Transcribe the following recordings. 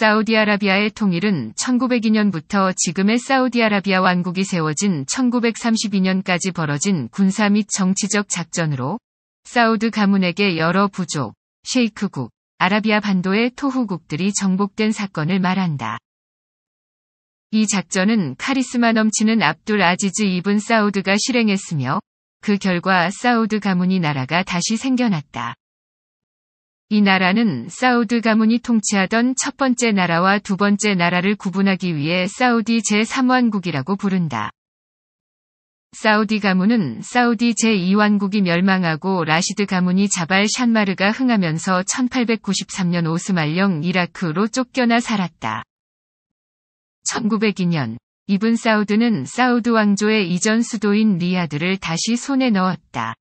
사우디아라비아의 통일은 1902년부터 지금의 사우디아라비아 왕국이 세워진 1932년까지 벌어진 군사 및 정치적 작전으로 사우드 가문에게 여러 부족, 셰이크국, 아라비아 반도의 토후국들이 정복된 사건을 말한다. 이 작전은 카리스마 넘치는 압둘 아지즈 이븐 사우드가 실행했으며 그 결과 사우드 가문이 나라가 다시 생겨났다. 이 나라는 사우드 가문이 통치하던 첫 번째 나라와 두 번째 나라를 구분하기 위해 사우디 제3왕국이라고 부른다. 사우디 가문은 사우디 제2왕국이 멸망하고 라시드 가문이 자발 샨마르가 흥하면서 1893년 오스만령 이라크로 쫓겨나 살았다. 1902년 이븐 사우드는 사우드 왕조의 이전 수도인 리야드를 다시 손에 넣었다.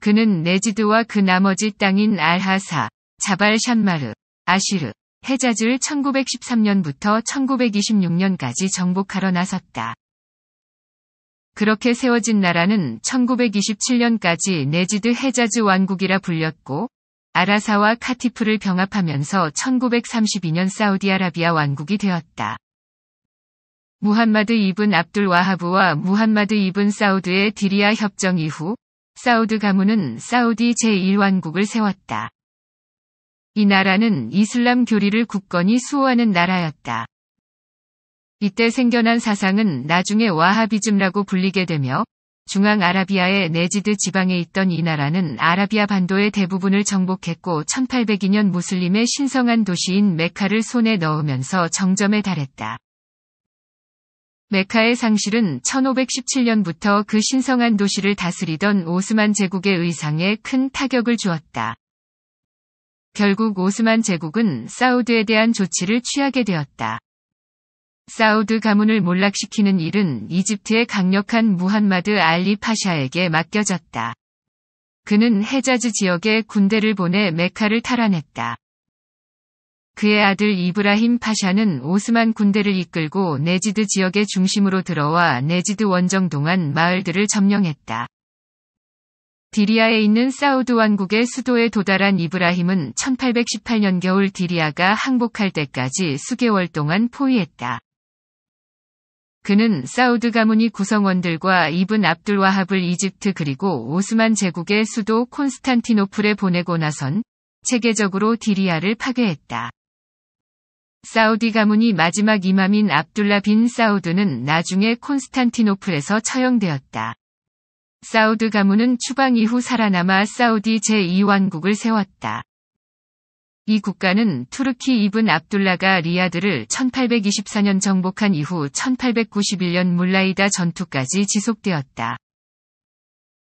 그는 네지드와 그 나머지 땅인 알하사, 자발 샨마르, 아시르, 헤자즈를 1913년부터 1926년까지 정복하러 나섰다. 그렇게 세워진 나라는 1927년까지 네지드 헤자즈 왕국이라 불렸고, 알하사와 카티프를 병합하면서 1932년 사우디아라비아 왕국이 되었다. 무함마드 이븐 압둘 와하브와 무함마드 이븐 사우드의 디리아 협정 이후 사우드 가문은 사우디 제1왕국을 세웠다. 이 나라는 이슬람 교리를 굳건히 수호하는 나라였다. 이때 생겨난 사상은 나중에 와하비즘라고 불리게 되며 중앙 아라비아의 네지드 지방에 있던 이 나라는 아라비아 반도의 대부분을 정복했고 1802년 무슬림의 신성한 도시인 메카를 손에 넣으면서 정점에 달했다. 메카의 상실은 1517년부터 그 신성한 도시를 다스리던 오스만 제국의 의상에 큰 타격을 주었다. 결국 오스만 제국은 사우드에 대한 조치를 취하게 되었다. 사우드 가문을 몰락시키는 일은 이집트의 강력한 무함마드 알리 파샤에게 맡겨졌다. 그는 헤자즈 지역에 군대를 보내 메카를 탈환했다. 그의 아들 이브라힘 파샤는 오스만 군대를 이끌고 네지드 지역의 중심으로 들어와 네지드 원정 동안 마을들을 점령했다. 디리아에 있는 사우드 왕국의 수도에 도달한 이브라힘은 1818년 겨울 디리아가 항복할 때까지 수개월 동안 포위했다. 그는 사우드 가문의 구성원들과 이븐 압둘 와합을 이집트 그리고 오스만 제국의 수도 콘스탄티노플에 보내고 나선 체계적으로 디리아를 파괴했다. 사우디 가문의 마지막 이맘인 압둘라 빈 사우드는 나중에 콘스탄티노플에서 처형되었다. 사우드 가문은 추방 이후 살아남아 사우디 제2왕국을 세웠다. 이 국가는 투르키 이븐 압둘라가 리야드를 1824년 정복한 이후 1891년 물라이다 전투까지 지속되었다.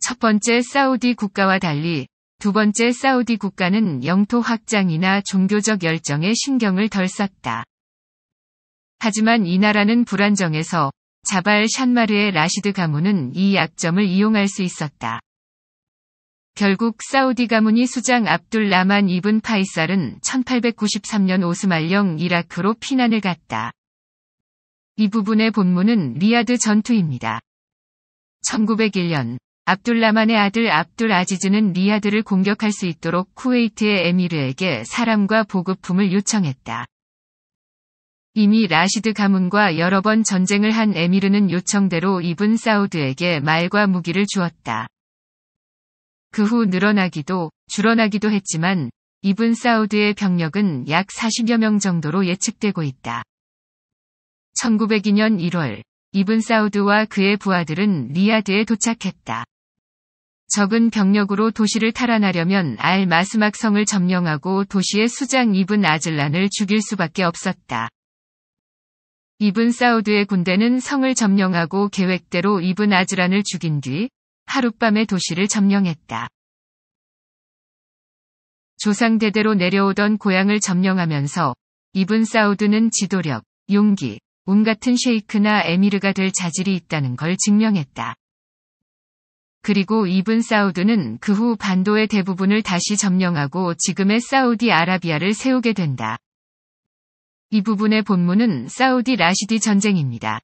첫 번째 사우디 국가와 달리 두 번째 사우디 국가는 영토 확장이나 종교적 열정에 신경을 덜 썼다. 하지만 이 나라는 불안정해서 자발 샨마르의 라시드 가문은 이 약점을 이용할 수 있었다. 결국 사우디 가문의 수장 압둘 라만 이븐 파이살은 1893년 오스만령 이라크로 피난을 갔다. 이 부분의 본문은 리아드 전투입니다. 1901년 압둘라만의 아들 압둘 아지즈는 리아드를 공격할 수 있도록 쿠웨이트의 에미르에게 사람과 보급품을 요청했다. 이미 라시드 가문과 여러 번 전쟁을 한 에미르는 요청대로 이븐 사우드에게 말과 무기를 주었다. 그 후 늘어나기도 줄어나기도 했지만 이븐 사우드의 병력은 약 40여 명 정도로 예측되고 있다. 1902년 1월 이븐 사우드와 그의 부하들은 리아드에 도착했다. 적은 병력으로 도시를 탈환하려면 알 마스막 성을 점령하고 도시의 수장 이븐 아즐란을 죽일 수밖에 없었다. 이븐 사우드의 군대는 성을 점령하고 계획대로 이븐 아즐란을 죽인 뒤 하룻밤에 도시를 점령했다. 조상대대로 내려오던 고향을 점령하면서 이븐 사우드는 지도력, 용기, 운 같은 셰이크나 에미르가 될 자질이 있다는 걸 증명했다. 그리고 이븐 사우드는 그 후 반도의 대부분을 다시 점령하고 지금의 사우디 아라비아를 세우게 된다. 이 부분의 본문은 사우디 라시디 전쟁입니다.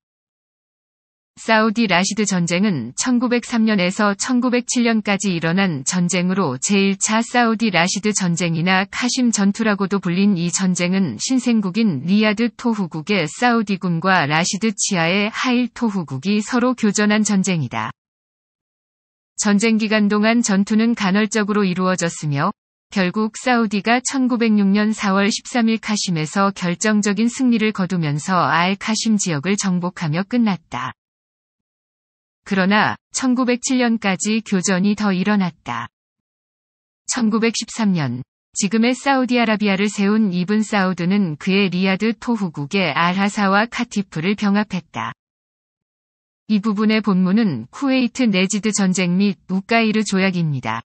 사우디 라시드 전쟁은 1903년에서 1907년까지 일어난 전쟁으로 제1차 사우디 라시드 전쟁이나 카심 전투라고도 불린 이 전쟁은 신생국인 리야드 토후국의 사우디군과 라시드 치하의 하일 토후국이 서로 교전한 전쟁이다. 전쟁 기간 동안 전투는 간헐적으로 이루어졌으며 결국 사우디가 1906년 4월 13일 카심에서 결정적인 승리를 거두면서 알 카심 지역을 정복하며 끝났다. 그러나 1907년까지 교전이 더 일어났다. 1913년 지금의 사우디아라비아를 세운 이븐 사우드는 그의 리야드 토후국에 알하사와 카티프를 병합했다. 이 부분의 본문은 쿠웨이트 네지드 전쟁 및 우까이르 조약입니다.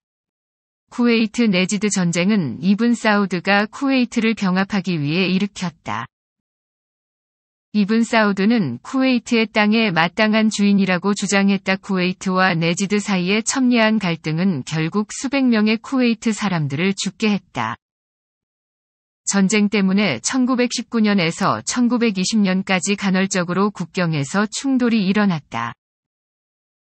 쿠웨이트 네지드 전쟁은 이븐 사우드가 쿠웨이트를 병합하기 위해 일으켰다. 이븐 사우드는 쿠웨이트의 땅의 마땅한 주인이라고 주장했다. 쿠웨이트와 네지드 사이의 첨예한 갈등은 결국 수백 명의 쿠웨이트 사람들을 죽게 했다. 전쟁 때문에 1919년에서 1920년까지 간헐적으로 국경에서 충돌이 일어났다.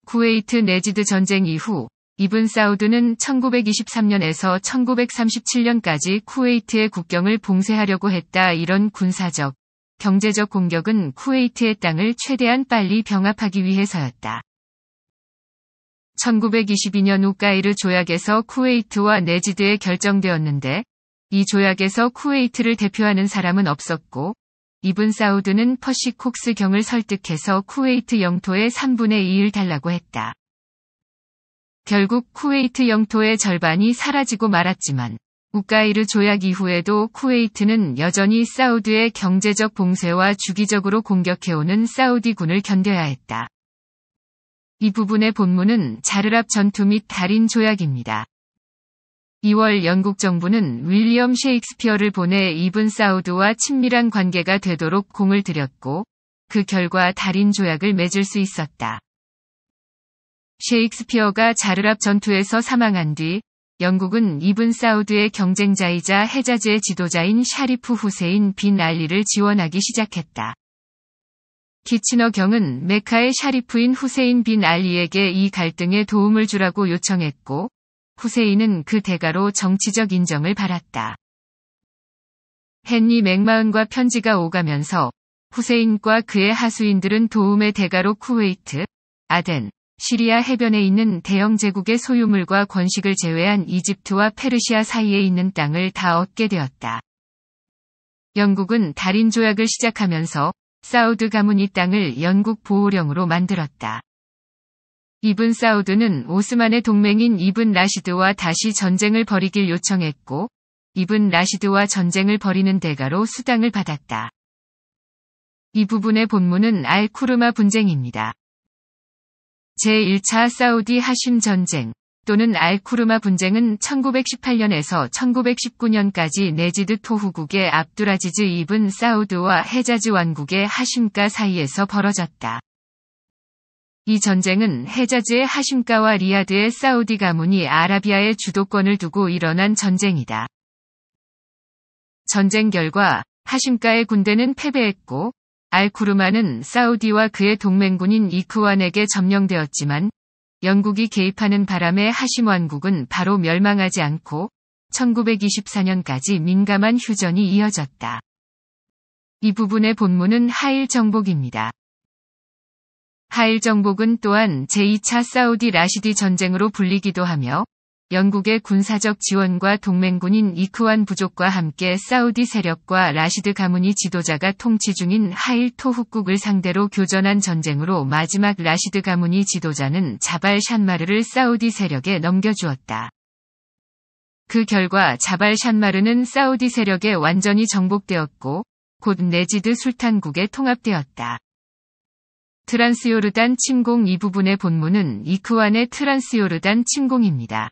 쿠웨이트 네지드 전쟁 이후 이븐 사우드는 1923년에서 1937년까지 쿠웨이트의 국경을 봉쇄하려고 했다. 이런 군사적, 경제적 공격은 쿠웨이트의 땅을 최대한 빨리 병합하기 위해서였다. 1922년 우까이르 조약에서 쿠웨이트와 네지드에 결정되었는데 이 조약에서 쿠웨이트를 대표하는 사람은 없었고 이븐 사우드는 퍼시 콕스 경을 설득해서 쿠웨이트 영토의 3분의 2를 달라고 했다. 결국 쿠웨이트 영토의 절반이 사라지고 말았지만 우까이르 조약 이후에도 쿠웨이트는 여전히 사우드의 경제적 봉쇄와 주기적으로 공격해오는 사우디군을 견뎌야 했다. 이 부분의 본문은 자르랍 전투 및 달인 조약입니다. 2월 영국 정부는 윌리엄 셰익스피어를 보내 이븐 사우드와 친밀한 관계가 되도록 공을 들였고, 그 결과 달인 조약을 맺을 수 있었다. 셰익스피어가 자르랍 전투에서 사망한 뒤 영국은 이븐 사우드의 경쟁자이자 헤자즈의 지도자인 샤리프 후세인 빈 알리를 지원하기 시작했다. 키치너 경은 메카의 샤리프인 후세인 빈 알리에게 이 갈등에 도움을 주라고 요청했고, 후세인은 그 대가로 정치적 인정을 받았다. 헨리 맥마흔과 편지가 오가면서 후세인과 그의 하수인들은 도움의 대가로 쿠웨이트, 아덴, 시리아 해변에 있는 대영 제국의 소유물과 권식을 제외한 이집트와 페르시아 사이에 있는 땅을 다 얻게 되었다. 영국은 달인 조약을 시작하면서 사우드 가문 이 땅을 영국 보호령으로 만들었다. 이븐 사우드는 오스만의 동맹인 이븐 라시드와 다시 전쟁을 벌이길 요청했고, 이븐 라시드와 전쟁을 벌이는 대가로 수당을 받았다. 이 부분의 본문은 알쿠르마 분쟁입니다. 제1차 사우디 하심 전쟁 또는 알쿠르마 분쟁은 1918년에서 1919년까지 네지드 토후국의 압둘아지즈 이븐 사우드와 헤자즈 왕국의 하심가 사이에서 벌어졌다. 이 전쟁은 헤자즈의 하심가와 리야드의 사우디 가문이 아라비아의 주도권을 두고 일어난 전쟁이다. 전쟁 결과 하심가의 군대는 패배했고 알쿠르마는 사우디와 그의 동맹군인 이크완에게 점령되었지만 영국이 개입하는 바람에 하심 왕국은 바로 멸망하지 않고 1924년까지 민감한 휴전이 이어졌다. 이 부분의 본문은 하일 정복입니다. 하일 정복은 또한 제2차 사우디 라시디 전쟁으로 불리기도 하며 영국의 군사적 지원과 동맹군인 이크완 부족과 함께 사우디 세력과 라시드 가문의 지도자가 통치 중인 하일 토후국을 상대로 교전한 전쟁으로 마지막 라시드 가문의 지도자는 자발 샨마르를 사우디 세력에 넘겨주었다. 그 결과 자발 샨마르는 사우디 세력에 완전히 정복되었고 곧 네지드 술탄국에 통합되었다. 트란스요르단 침공 이 부분의 본문은 이크완의 트란스요르단 침공입니다.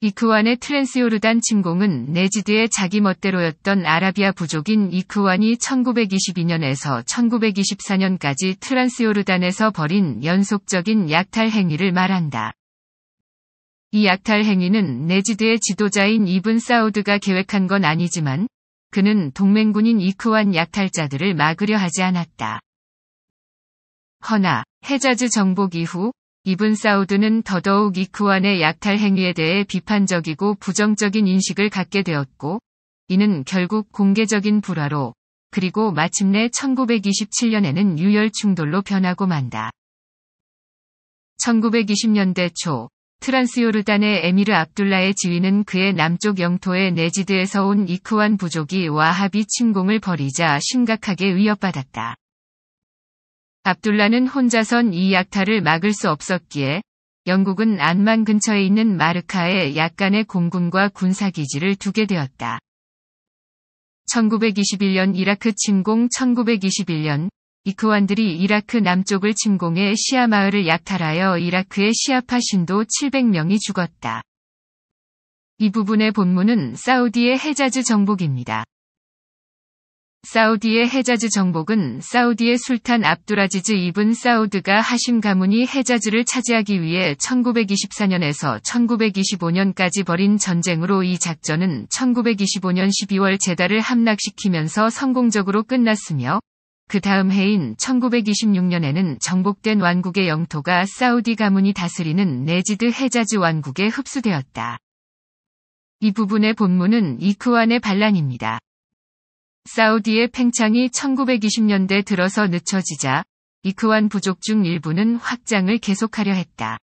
이크완의 트랜스요르단 침공은 네지드의 자기 멋대로였던 아라비아 부족인 이크완이 1922년에서 1924년까지 트란스요르단에서 벌인 연속적인 약탈 행위를 말한다. 이 약탈 행위는 네지드의 지도자인 이븐 사우드가 계획한 건 아니지만 그는 동맹군인 이크완 약탈자들을 막으려 하지 않았다. 허나 해자즈 정복 이후 이븐 사우드는 더더욱 이크완의 약탈 행위에 대해 비판적이고 부정적인 인식을 갖게 되었고 이는 결국 공개적인 불화로 그리고 마침내 1927년에는 유혈 충돌로 변하고 만다. 1920년대 초 트란스요르단의 에미르 압둘라의 지위는 그의 남쪽 영토의 네지드에서 온 이크완 부족이 와하비 침공을 벌이자 심각하게 위협받았다. 압둘라는 혼자선 이 약탈을 막을 수 없었기에 영국은 안만 근처에 있는 마르카에 약간의 공군과 군사기지를 두게 되었다. 1921년 이라크 침공 1921년 이크완들이 이라크 남쪽을 침공해 시아 마을을 약탈하여 이라크의 시아파 신도 700명이 죽었다. 이 부분의 본문은 사우디의 헤자즈 정복입니다. 사우디의 헤자즈 정복은 사우디의 술탄 압두라지즈 이븐 사우드가 하심 가문이 헤자즈를 차지하기 위해 1924년에서 1925년까지 벌인 전쟁으로 이 작전은 1925년 12월 제달을 함락시키면서 성공적으로 끝났으며 그 다음 해인 1926년에는 정복된 왕국의 영토가 사우디 가문이 다스리는 네지드 헤자즈 왕국에 흡수되었다. 이 부분의 본문은 이크완의 반란입니다. 사우디의 팽창이 1920년대 들어서 늦춰지자 이크완 부족 중 일부는 확장을 계속하려 했다.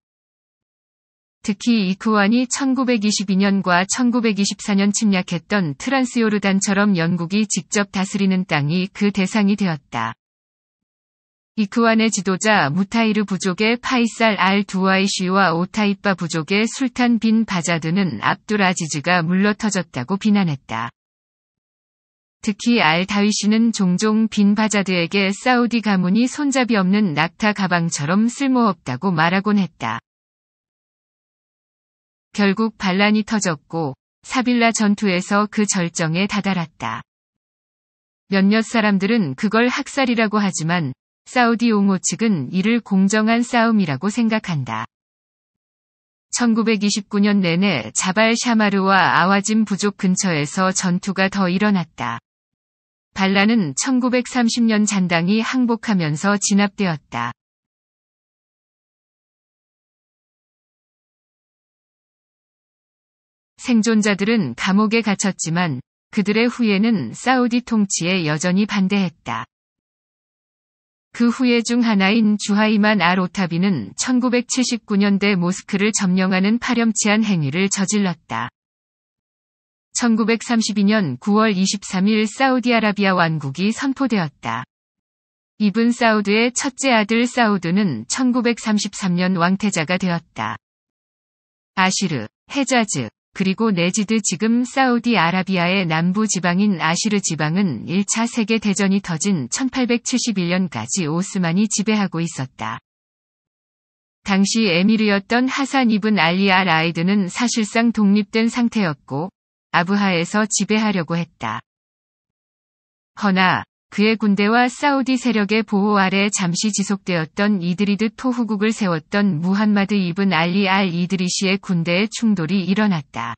특히 이크완이 1922년과 1924년 침략했던 트란스요르단처럼 영국이 직접 다스리는 땅이 그 대상이 되었다. 이크완의 지도자 무타이르 부족의 파이살 알 두와이쉬와 오타이빠 부족의 술탄 빈 바자드는 압둘 아지즈가 물러터졌다고 비난했다. 특히 알 다위시는 종종 빈 바자드에게 사우디 가문이 손잡이 없는 낙타 가방처럼 쓸모없다고 말하곤 했다. 결국 반란이 터졌고 사빌라 전투에서 그 절정에 다다랐다. 몇몇 사람들은 그걸 학살이라고 하지만 사우디 옹호 측은 이를 공정한 싸움이라고 생각한다. 1929년 내내 자발 샤마르와 아와짐 부족 근처에서 전투가 더 일어났다. 반란은 1930년 잔당이 항복하면서 진압되었다. 생존자들은 감옥에 갇혔지만 그들의 후예는 사우디 통치에 여전히 반대했다. 그 후예 중 하나인 주하이만 알 오타비는 1979년대 모스크를 점령하는 파렴치한 행위를 저질렀다. 1932년 9월 23일 사우디아라비아 왕국이 선포되었다. 이븐 사우드의 첫째 아들 사우드는 1933년 왕태자가 되었다. 아시르, 헤자즈, 그리고 네지드 지금 사우디아라비아의 남부 지방인 아시르 지방은 1차 세계 대전이 터진 1871년까지 오스만이 지배하고 있었다. 당시 에미르였던 하산 이븐 알리 알 아이드는 사실상 독립된 상태였고 아부하에서 지배하려고 했다. 허나 그의 군대와 사우디 세력의 보호 아래 잠시 지속되었던 이드리드 토후국을 세웠던 무함마드 이븐 알리 알 이드리시의 군대의 충돌이 일어났다.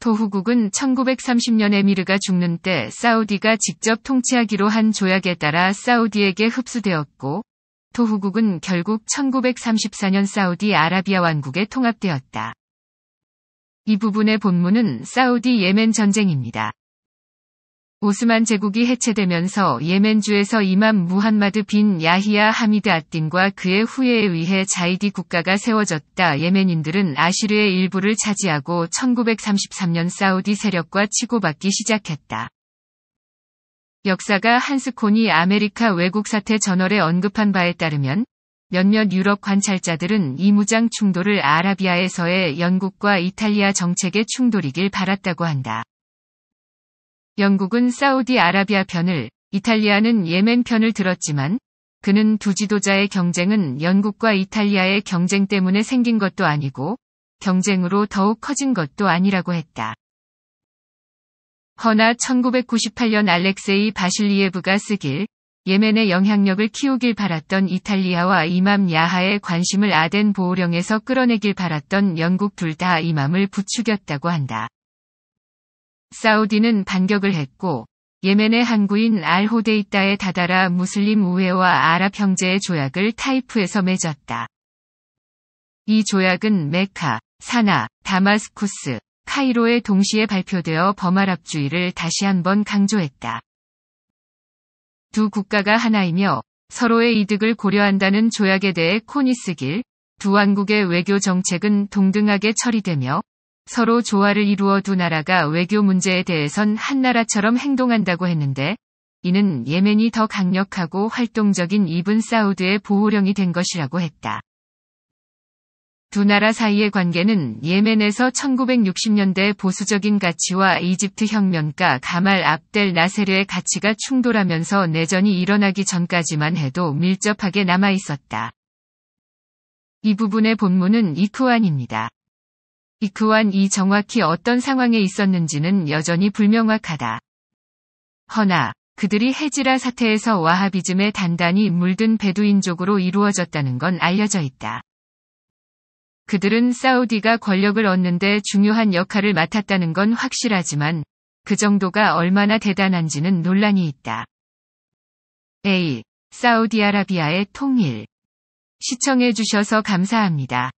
토후국은 1930년에 미르가 죽는 때 사우디가 직접 통치하기로 한 조약에 따라 사우디에게 흡수되었고, 토후국은 결국 1934년 사우디 아라비아 왕국에 통합되었다. 이 부분의 본문은 사우디 예멘 전쟁입니다. 오스만 제국이 해체되면서 예멘주에서 이맘 무함마드 빈 야히야 하미드 아딘과 그의 후예에 의해 자이디 국가가 세워졌다. 예멘인들은 아시르의 일부를 차지하고 1933년 사우디 세력과 치고받기 시작했다. 역사가 한스콘이 아메리카 외국 사태 저널에 언급한 바에 따르면 몇몇 유럽 관찰자들은 이 무장 충돌을 아라비아에서의 영국과 이탈리아 정책의 충돌이길 바랐다고 한다. 영국은 사우디아라비아 편을, 이탈리아는 예멘 편을 들었지만 그는 두 지도자의 경쟁은 영국과 이탈리아의 경쟁 때문에 생긴 것도 아니고 경쟁으로 더욱 커진 것도 아니라고 했다. 허나 1998년 알렉세이 바실리예브가 쓰길 예멘의 영향력을 키우길 바랐던 이탈리아와 이맘 야하의 관심을 아덴 보호령에서 끌어내길 바랐던 영국 둘 다 이맘을 부추겼다고 한다. 사우디는 반격을 했고 예멘의 항구인 알 호데이따에 다다라 무슬림 우회와 아랍 형제의 조약을 타이프에서 맺었다. 이 조약은 메카, 사나, 다마스쿠스, 카이로에 동시에 발표되어 범아랍주의를 다시 한번 강조했다. 두 국가가 하나이며 서로의 이득을 고려한다는 조약에 대해 코니스길, 두 왕국의 외교 정책은 동등하게 처리되며 서로 조화를 이루어 두 나라가 외교 문제에 대해선 한 나라처럼 행동한다고 했는데 이는 예멘이 더 강력하고 활동적인 이븐 사우드의 보호령이 된 것이라고 했다. 두 나라 사이의 관계는 예멘에서 1960년대 보수적인 가치와 이집트 혁명가 가말 압델 나세르의 가치가 충돌하면서 내전이 일어나기 전까지만 해도 밀접하게 남아 있었다. 이 부분의 본문은 이크완입니다. 이크완이 정확히 어떤 상황에 있었는지는 여전히 불명확하다. 허나 그들이 헤지라 사태에서 와하비즘에 단단히 물든 베두인족으로 이루어졌다는 건 알려져 있다. 그들은 사우디가 권력을 얻는데 중요한 역할을 맡았다는 건 확실하지만 그 정도가 얼마나 대단한지는 논란이 있다. A. 사우디아라비아의 통일. 시청해주셔서 감사합니다.